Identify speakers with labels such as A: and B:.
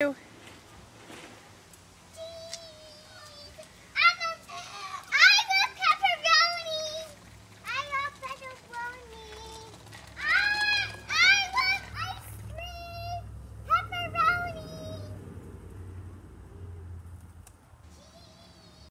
A: you.